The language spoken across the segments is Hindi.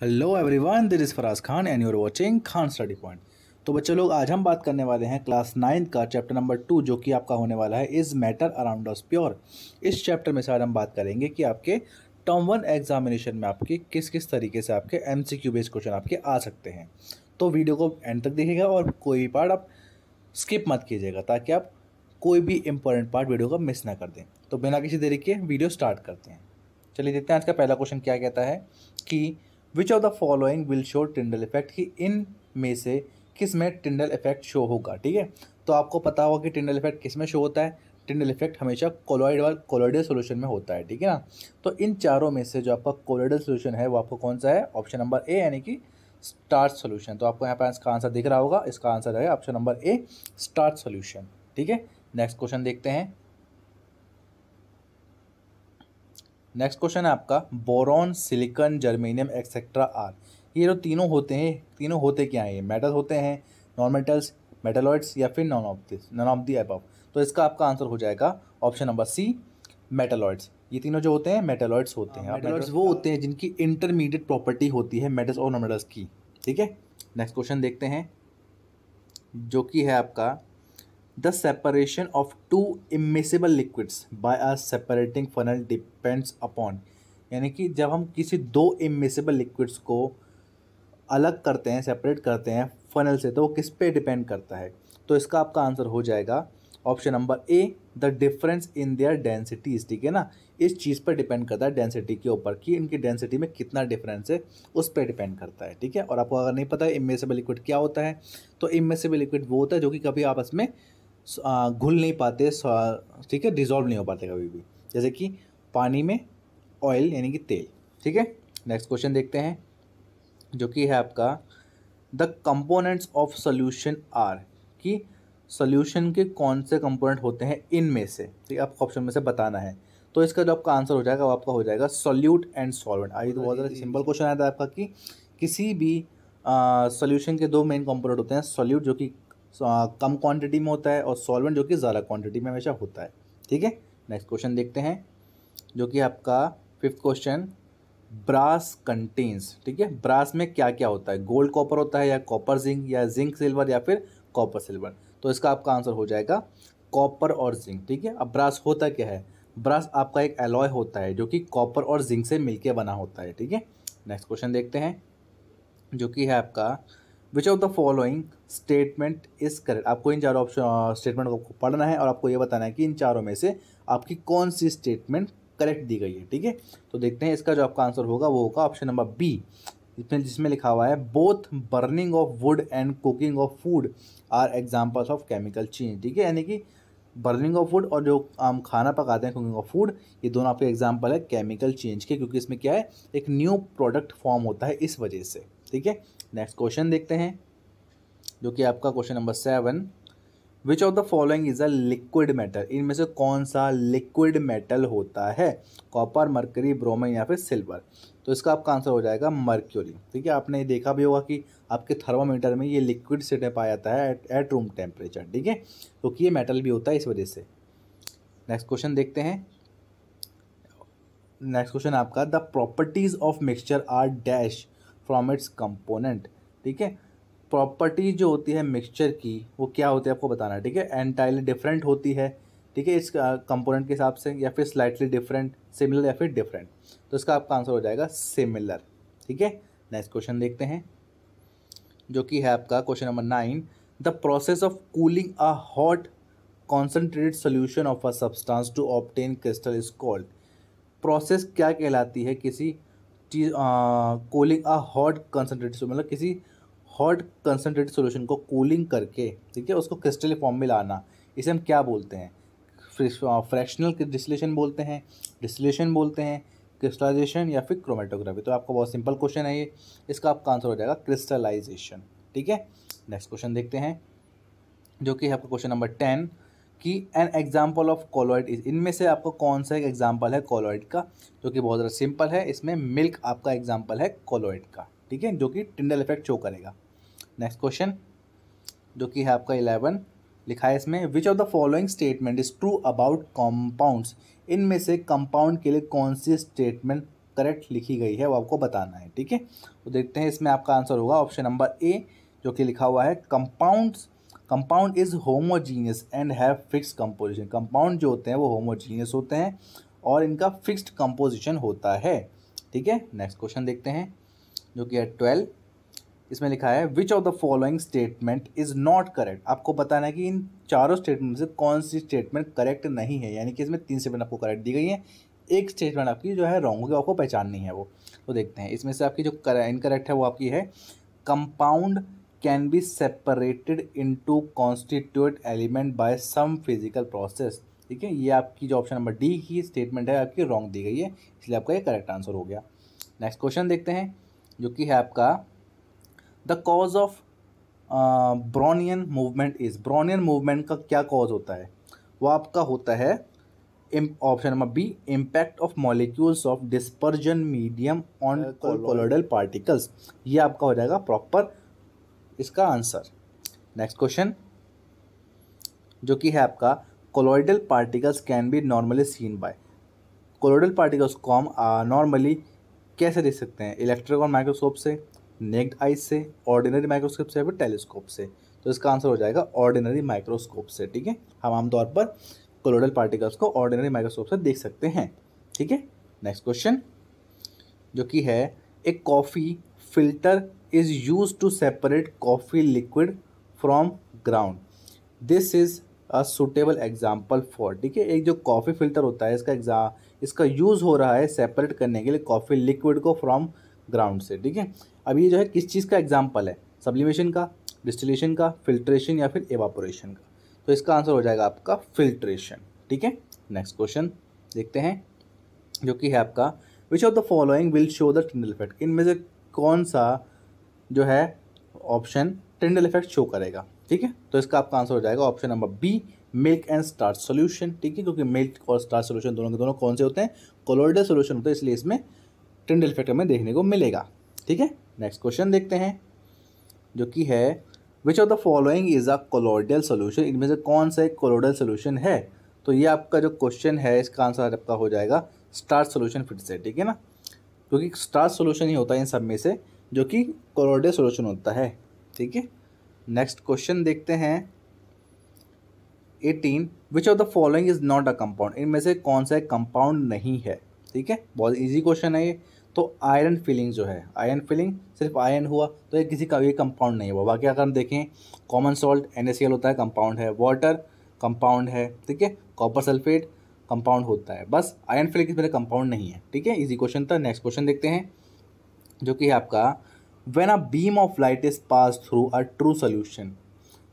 Hello everyone this is Faraz Khan and you're watching Khan study point तो बच्चों लोग, आज हम बात करने वाले हैं क्लास नाइन्थ का चैप्टर नंबर टू जो कि आपका होने वाला है is matter around us pure इस चैप्टर में से आज हम बात करेंगे कि आपके टर्म वन एग्जामिनेशन में आपके किस किस तरीके से आपके M C Q based question आपके आ सकते हैं। तो वीडियो को एंड तक देखिएगा और कोई भी पार्ट आप स्किप मत कीजिएगा ताकि आप कोई भी इंपॉर्टेंट पार्ट वीडियो का मिस ना कर दें। तो बिना किसी देरी के वीडियो स्टार्ट करते हैं। चलिए देखते हैं आज का पहला क्वेश्चन क्या कहता है कि which of the following will show Tyndall effect कि इन में से किसमें टिंडल इफ़ेक्ट शो होगा, ठीक है? तो आपको पता होगा कि टिंडल इफ़ेक्ट किसमें शो होता है? टिंडल इफ़ेक्ट हमेशा कोलोइड वाल कोलॉइडल सोल्यूशन में होता है, ठीक है ना? तो इन चारों में से जो आपका कोलॉइडल सोल्यूशन है, वो आपको कौन सा है? ऑप्शन नंबर ए यानी कि स्टार्च सोल्यूशन तो आपको यहाँ पर इसका आंसर दिख रहा होगा। इसका आंसर है option number A starch solution ठीक है? नेक्स्ट क्वेश्चन देखते हैं। नेक्स्ट क्वेश्चन है आपका boron silicon germanium etcetera are ये जो तीनों होते हैं तीनों होते क्या हैं? ये मेटल होते हैं नॉन मेटल्स मेटलॉइड्स या फिर none of this none of the above तो इसका आपका आंसर हो जाएगा ऑप्शन नंबर सी मेटलॉइड्स ये तीनों जो होते हैं मेटलॉइड्स होते हैं। मेटलॉइड्स वो होते हैं जिनकी इंटरमीडिएट प्रॉपर्टी होती है मेटल्स और नॉन मेटल्स की। ठीक है? नेक्स्ट क्वेश्चन देखते हैं जो कि है आपका the separation of two immiscible liquids by a separating funnel depends upon. यानी कि जब हम किसी दो इमिसिबल लिक्विड्स को अलग करते हैं, सेपरेट करते हैं फनल से तो वो किस पे डिपेंड करता है? तो इसका आपका आंसर हो जाएगा option number A, the difference in their densities. ठीक है ना? इस चीज़ पर डिपेंड करता है डेंसिटी के ऊपर कि इनकी डेंसिटी में कितना डिफरेंस है, उस पर डिपेंड करता है। ठीक है? और आपको अगर नहीं पता है, इमेसिबल लिक्विड क्या होता है तो इमेसिबल लिक्विड वो होता है जो कि कभी आपस में घुल नहीं पाते ठीक है डिज़ोल्व नहीं हो पाते कभी भी। जैसे कि पानी में ऑयल यानी कि तेल ठीक है? नेक्स्ट क्वेश्चन देखते हैं जो कि है आपका the components of solution are कि सोल्यूशन के कौन से कंपोनेंट होते हैं इनमें से? ठीक है आपको ऑप्शन में से बताना है। तो इसका जो आपका आंसर हो जाएगा वो आपका हो जाएगा सोल्यूट एंड सॉल्वेंट आई तो बहुत ज़्यादा सिंपल क्वेश्चन आया था आपका कि किसी भी सोल्यूशन के दो मेन कंपोनेंट होते हैं सोल्यूट जो कि कम क्वांटिटी में होता है और सॉल्वेंट जो कि ज़्यादा क्वांटिटी में हमेशा होता है। ठीक है? नेक्स्ट क्वेश्चन देखते हैं, जो कि आपका फिफ्थ क्वेश्चन ब्रास कंटेन्स ठीक है? ब्रास में क्या क्या होता है? गोल्ड कॉपर होता है या कॉपर जिंक या जिंक सिल्वर या फिर कॉपर सिल्वर तो इसका आपका आंसर हो जाएगा कॉपर और जिंक ठीक है? अब ब्रास होता क्या है? ब्रास आपका एक एलॉय होता है, जो कि कॉपर और जिंक से मिलके बना होता है, ठीक है? नेक्स्ट क्वेश्चन देखते हैं, जो कि है आपका which of the following statement is correct आपको इन चारों ऑप्शन स्टेटमेंट को पढ़ना है और आपको ये बताना है कि इन चारों में से आपकी कौन सी स्टेटमेंट करेक्ट दी गई है, ठीक है? तो देखते हैं इसका जो आपका आंसर होगा, वो होगा ऑप्शन नंबर बी जिसमें जिसमें लिखा हुआ है both burning of wood and cooking of food are examples of chemical change ठीक है? यानी कि बर्निंग ऑफ़ फ़ूड और जो हम खाना पकाते हैं कुकिंग ऑफ़ फ़ूड ये दोनों आपके एग्ज़ाम्पल है केमिकल चेंज के, क्योंकि इसमें क्या है, एक न्यू प्रोडक्ट फॉर्म होता है इस वजह से। ठीक है? नेक्स्ट क्वेश्चन देखते हैं, जो कि आपका question number seven which of the following is a liquid metal इनमें से कौन सा लिक्विड मेटल होता है? कॉपर मरकरी ब्रोमिन या फिर सिल्वर तो इसका आपका आंसर हो जाएगा मर्क्यूरी। ठीक है आपने देखा भी होगा कि आपके थर्मामीटर में ये लिक्विड से पाया जाता है एट, एट रूम टेम्परेचर ठीक है? क्योंकि तो ये मेटल भी होता है इस वजह से। नेक्स्ट क्वेश्चन देखते हैं। नेक्स्ट क्वेश्चन आपका the properties of mixture are dash from its component ठीक है? प्रॉपर्टी जो होती है मिक्सचर की वो क्या होती है आपको बताना है ठीक है? एंटायरली डिफरेंट होती है। ठीक है, इस कंपोनेंट के हिसाब से या फिर स्लाइटली डिफरेंट सिमिलर या फिर डिफरेंट तो इसका आपका आंसर हो जाएगा सिमिलर ठीक है? नेक्स्ट क्वेश्चन देखते हैं, जो कि है आपका question number nine the process of cooling a hot concentrated solution of a substance to obtain crystal is called process क्या कहलाती है किसी चीज़ कूलिंग अ हॉट कंसनट्रेटेड मतलब किसी हॉट कंसनट्रेटेड सोल्यूशन को कूलिंग करके, ठीक है, उसको क्रिस्टल फॉर्म में लाना. इसे हम क्या बोलते हैं? फ्रैक्शनल डिस्टिलेशन बोलते हैं, डिस्टिलेशन बोलते हैं, क्रिस्टलाइजेशन या फिर क्रोमेटोग्राफी। तो आपका बहुत सिंपल क्वेश्चन है ये। इसका आपका आंसर हो जाएगा क्रिस्टलाइजेशन। ठीक है? नेक्स्ट क्वेश्चन देखते हैं, जो कि आपका क्वेश्चन नंबर टेन, कि an example of colloid is इनमें से आपको कौन सा एक एग्ज़ाम्पल है कोलॉइड का, जो कि बहुत ज़्यादा सिंपल है। इसमें मिल्क आपका एग्ज़ाम्पल है कोलॉइड का। ठीक है? जो कि टिंडल इफ़ेक्ट शो करेगा। नेक्स्ट क्वेश्चन जो कि है आपका इलेवन लिखा है इसमें which of the following statement is true about compounds इनमें से कंपाउंड के लिए कौन सी स्टेटमेंट करेक्ट लिखी गई है, वो आपको बताना है, ठीक है? तो देखते हैं इसमें आपका आंसर होगा ऑप्शन नंबर ए जो कि लिखा हुआ है compounds compound is homogeneous and have fix composition compound जो होते हैं, वो होमोजीनियस होते हैं और इनका फिक्स्ड कंपोजिशन होता है, ठीक है? नेक्स्ट क्वेश्चन देखते हैं, जो कि है ट्वेल्व इसमें लिखा है which of the following statement is not correct आपको बताना है कि इन चारों स्टेटमेंट से कौन सी स्टेटमेंट करेक्ट नहीं है, यानी कि इसमें तीन स्टेटमेंट आपको करेक्ट दी गई है। एक स्टेटमेंट आपकी जो है रॉन्ग होगी, आपको पहचाननी है वो। तो देखते हैं, इसमें से आपकी जो इनकरेक्ट है वो आपकी है compound can be separated into constitute element by some physical process ठीक है, ये आपकी जो ऑप्शन नंबर डी की स्टेटमेंट है, आपकी रॉन्ग दी गई है, इसलिए आपका ये करेक्ट आंसर हो गया। नेक्स्ट क्वेश्चन देखते हैं, जो कि है आपका the cause of Brownian movement is Brownian movement का क्या कॉज होता है? वो आपका होता है option number B impact of molecules of dispersion medium on colloidal particles. ये आपका हो जाएगा प्रॉपर इसका आंसर। Next question. जो कि है आपका colloidal particles can be normally seen by. Colloidal particles को हम नॉर्मली कैसे देख सकते हैं? इलेक्ट्रॉन माइक्रोस्कोप से? नेक्ड आइज़ से, ऑर्डिनरी माइक्रोस्कोप से या फिर टेलीस्कोप से। तो इसका आंसर हो जाएगा ऑर्डिनरी माइक्रोस्कोप से, ठीक है? हम आमतौर पर कोलोइडल पार्टिकल्स को ऑर्डिनरी माइक्रोस्कोप से देख सकते हैं, ठीक है? नेक्स्ट क्वेश्चन, जो कि है एक coffee filter is use to separate coffee liquid from ground. This is a suitable example for ठीक है? एक जो कॉफ़ी फ़िल्टर होता है, इसका एग्ज़ाम इसका यूज़ हो रहा है सेपरेट करने के लिए कॉफ़ी लिक्विड को फ्रॉम ग्राउंड से, ठीक है? अब ये जो है, किस चीज़ का एग्ज़ाम्पल है? सब्लिमेशन का डिस्टिलेशन का फिल्ट्रेशन या फिर एवापोरेशन का? तो इसका आंसर हो जाएगा आपका फिल्ट्रेशन ठीक है? नेक्स्ट क्वेश्चन देखते हैं, जो कि है आपका which of the following will show the Tyndall effect इनमें से कौन सा जो है ऑप्शन टिंडल इफ़ेक्ट शो करेगा? ठीक है? तो इसका आपका आंसर हो जाएगा option number B milk and starch solution ठीक है? क्योंकि मिल्क और स्टार्च सोल्यूशन दोनों के दोनों कौन से होते हैं? कोलोइडल सोल्यूशन होते हैं, इसलिए इसमें टिंडल इफ़ेक्ट हमें देखने को मिलेगा। ठीक है? नेक्स्ट क्वेश्चन देखते हैं, जो कि है which of the following is a colloidal solution इनमें से कौन सा एक कोलोइडल सोल्यूशन है? तो ये आपका जो क्वेश्चन है, इसका आंसर आपका हो जाएगा स्टार्च सोल्यूशन फिर से, ठीक है ना? क्योंकि स्टार्च सोल्यूशन ही होता है इन सब में से, जो कि कोलोइडल सोल्यूशन होता है, ठीक है? नेक्स्ट क्वेश्चन देखते हैं eighteen which of the following is not a compound इनमें से कौन सा एक कंपाउंड नहीं है, ठीक है? बहुत इजी क्वेश्चन है ये। तो आयरन फिलिंग जो है आयरन फिलिंग सिर्फ़ आयरन हुआ तो ये किसी का भी कंपाउंड नहीं हुआ। बाकी अगर हम देखें कॉमन सॉल्ट एन होता है कंपाउंड है। वाटर कंपाउंड है, ठीक है? कॉपर सल्फेट कंपाउंड होता है। बस आयरन फिलिंग मेरे कंपाउंड नहीं है, ठीक है? इजी क्वेश्चन था। नेक्स्ट क्वेश्चन देखते हैं, जो कि है आपका when a beam of light is pass through a true solution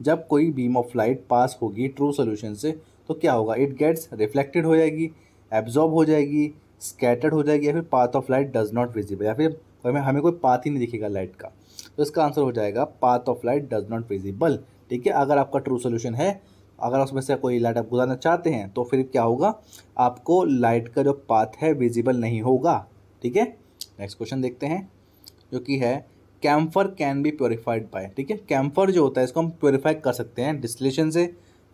जब कोई बीम ऑफ़ लाइट पास होगी ट्रू सोल्यूशन से तो क्या होगा? इट गेट्स रिफ्लेक्टेड हो जाएगी एब्जॉर्ब हो जाएगी स्कैटर्ड हो जाएगी या फिर path of light does not visible या फिर हमें हमें कोई पाथ ही नहीं दिखेगा लाइट का। तो इसका आंसर हो जाएगा path of light does not visible ठीक है? अगर आपका ट्रू सोल्यूशन है, अगर उसमें से कोई लाइट आप गुजारना चाहते हैं तो फिर क्या होगा? आपको लाइट का जो पाथ है विजिबल नहीं होगा। ठीक है? नेक्स्ट क्वेश्चन देखते हैं, जो कि है camphor can be purified by ठीक है? कैम्फर जो होता है, इसको हम प्योरीफाई कर सकते हैं डिस्टिलेशन से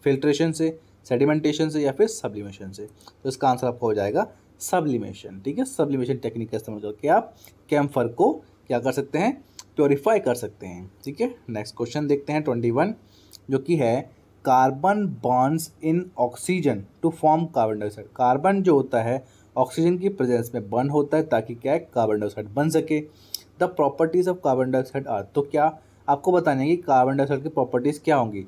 फिल्ट्रेशन से सेडिमेंटेशन से या फिर सब्लिमेशन से। तो इसका आंसर आपका हो जाएगा सब्लिमेशन ठीक है? सब्लिमेशन टेक्निक का इस्तेमाल करके आप कैम्फर को क्या कर सकते हैं? प्योरीफाई कर सकते हैं, ठीक है? नेक्स्ट क्वेश्चन देखते हैं ट्वेंटी वन जो कि है carbon bonds in oxygen to form carbon dioxide carbon जो होता है ऑक्सीजन की प्रेजेंस में बर्न होता है ताकि क्या है? कार्बन डाइऑक्साइड बन सके। The properties of carbon dioxide are तो क्या आपको बताने कि कार्बन डाइऑक्साइड की प्रॉपर्टीज़ क्या होंगी?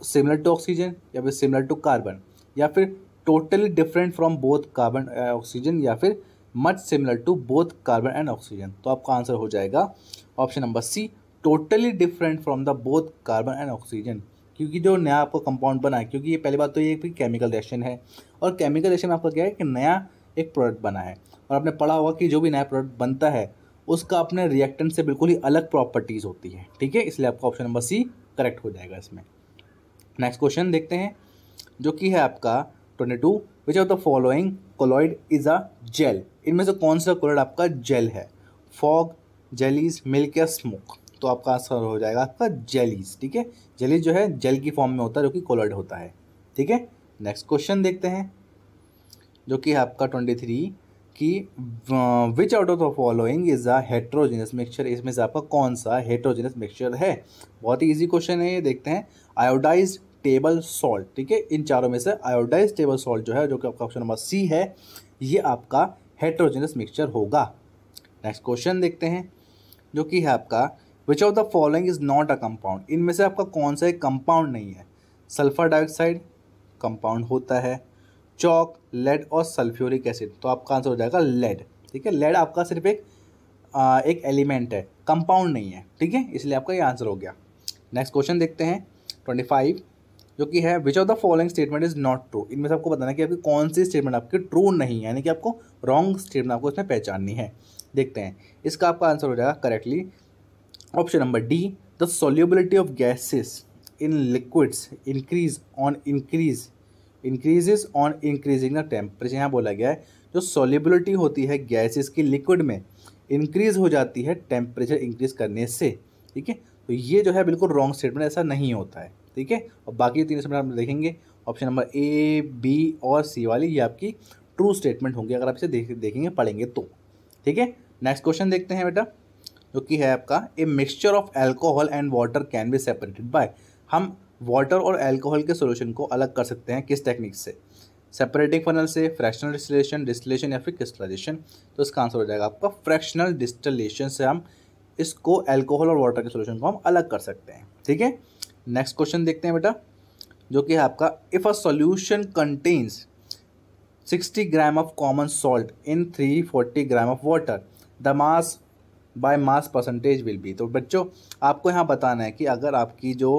सिमिलर टू ऑक्सीजन या फिर सिमिलर टू कार्बन या फिर totally different from both carbon oxygen या फिर much similar to both carbon and oxygen तो आपका आंसर हो जाएगा option number C totally different from the both carbon and oxygen क्योंकि जो नया आपको कंपाउंड बना है, क्योंकि ये पहली बात तो ये भी केमिकल रिएक्शन है। और केमिकल रिएक्शन आपका क्या है कि नया एक प्रोडक्ट बना है। और आपने पढ़ा होगा कि जो भी नया प्रोडक्ट बनता है, उसका अपने रिएक्टेंट से बिल्कुल ही अलग प्रॉपर्टीज़ होती है। ठीक है? इसलिए आपका ऑप्शन नंबर सी करेक्ट हो जाएगा इसमें। नेक्स्ट क्वेश्चन देखते हैं, जो कि है आपका twenty two which of the following colloid is a gel इनमें से कौन सा कोलॉइड आपका जेल है? फॉग जेलीज मिल्क या स्मोक तो आपका आंसर हो जाएगा आपका जेलीज ठीक है? जेलीज जो है जेल की फॉर्म में होता है, जो कि कोलॉइड होता है, ठीक है? नेक्स्ट क्वेश्चन देखते हैं, जो कि आपका ट्वेंटी थ्री, कि which out of the following is a heterogeneous mixture इसमें से आपका कौन सा हेट्रोजीनियस मिक्सचर है? बहुत ही ईजी क्वेश्चन है ये, देखते हैं। आयोडाइज टेबल सॉल्ट ठीक है? इन चारों में से आयोडाइज टेबल सॉल्ट जो है जो कि आपका ऑप्शन नंबर सी है ये आपका हेट्रोजीनियस मिक्सचर होगा। नेक्स्ट क्वेश्चन देखते हैं जो कि है आपका which of the following is not a compound इनमें से आपका कौन सा एक कंपाउंड नहीं है? सल्फ़र डाइऑक्साइड कंपाउंड होता है चौक लेड और सल्फ्यूरिक एसिड तो आपका आंसर हो जाएगा लेड ठीक है? लेड आपका सिर्फ़ एक आ, एक एलिमेंट है कंपाउंड नहीं है ठीक है? इसलिए आपका ये आंसर हो गया। नेक्स्ट क्वेश्चन देखते हैं ट्वेंटी फाइव जो कि है which of the following statement is not true इनमें से आपको बताना कि आपकी कौन सी स्टेटमेंट आपकी ट्रू नहीं है, यानी कि आपको रॉन्ग स्टेटमेंट आपको इसमें पहचाननी है। देखते हैं। इसका आपका आंसर हो जाएगा correctly option number D the solubility of gases in liquids increase on increase increases on increasing the temperature यहाँ बोला गया है, जो सोलिबिलिटी होती है गैसेस की लिक्विड में इंक्रीज हो जाती है टेम्परेचर इंक्रीज करने से। ठीक है? तो ये जो है, बिल्कुल रॉन्ग स्टेटमेंट ऐसा नहीं होता है। ठीक है? और बाकी तीन स्टेटमेंट आप देखेंगे। ऑप्शन नंबर ए बी और सी वाली ये आपकी ट्रू स्टेटमेंट होंगी, अगर आप इसे देख, देखेंगे, पढ़ेंगे तो। ठीक है? नेक्स्ट क्वेश्चन देखते हैं बेटा, जो कि है आपका a mixture of alcohol and water can be separated by हम वाटर और एल्कोहल के सोल्यूशन को अलग कर सकते हैं किस टेक्निक से? सेपरेटिंग फनल से फ्रैक्शनल डिस्टिलेशन डिस्टिलेशन या फिर क्रिस्टलाइजेशन तो इसका आंसर हो जाएगा आपका फ्रैक्शनल डिस्टिलेशन से हम इसको एल्कोहल और वाटर के सोल्यूशन को हम अलग कर सकते हैं। ठीक है? नेक्स्ट क्वेश्चन देखते हैं बेटा जो कि है आपका if a solution contains 60 gram of common salt in 340 gram of water the mass by mass percentage will be तो बच्चों आपको यहाँ बताना है कि अगर आपकी जो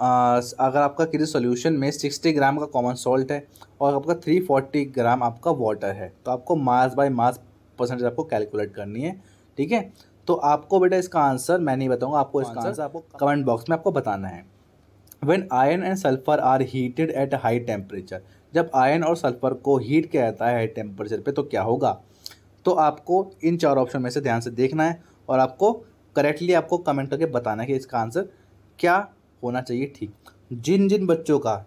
आ, अगर आपका किसी सोल्यूशन में सिक्सटी ग्राम का कॉमन सॉल्ट है और आपका थ्री फोर्टी ग्राम आपका वाटर है तो आपको मास बाय मास परसेंटेज आपको कैलकुलेट करनी है ठीक है? तो आपको बेटा इसका आंसर मैं नहीं बताऊँगा आपको इसका आंसर? आपको कमेंट बॉक्स में आपको बताना है। When iron and sulphur are heated at high temperature जब आयन और सल्फ़र को हीट किया जाता है हाई टेम्परेचर पे तो क्या होगा? तो आपको इन चार ऑप्शन में से ध्यान से देखना है और आपको करेक्टली आपको कमेंट करके बताना है कि इसका आंसर क्या होना चाहिए ठीक। जिन जिन बच्चों का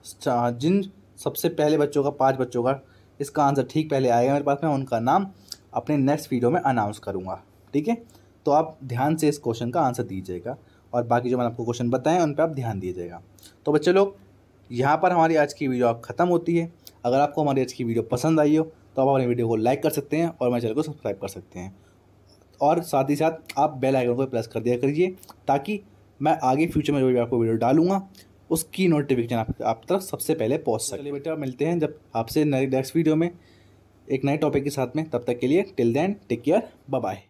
जिन सबसे पहले बच्चों का पाँच बच्चों का इसका आंसर ठीक पहले आएगा मेरे पास मैं उनका नाम अपने नेक्स्ट वीडियो में अनाउंस करूँगा ठीक है? तो आप ध्यान से इस क्वेश्चन का आंसर दीजिएगा और बाकी जो मैंने आपको क्वेश्चन बताएँ उन पर आप ध्यान दीजिएगा। तो बच्चे लोग यहाँ पर हमारी आज की वीडियो ख़त्म होती है। अगर आपको हमारी आज की वीडियो पसंद आई हो तो आप हमारी वीडियो को लाइक कर सकते हैं और मेरे चैनल को सब्सक्राइब कर सकते हैं। और साथ ही साथ आप बेल आइकन को प्रेस कर दिया करिए ताकि मैं आगे फ्यूचर में जो भी आपको वीडियो डालूँगा उसकी नोटिफिकेशन आप, आप तक सबसे पहले पहुँच सके। चलिए बेटा मिलते हैं जब आपसे नई नेक्स्ट वीडियो में एक नए टॉपिक के साथ में तब तक के लिए till then take care bye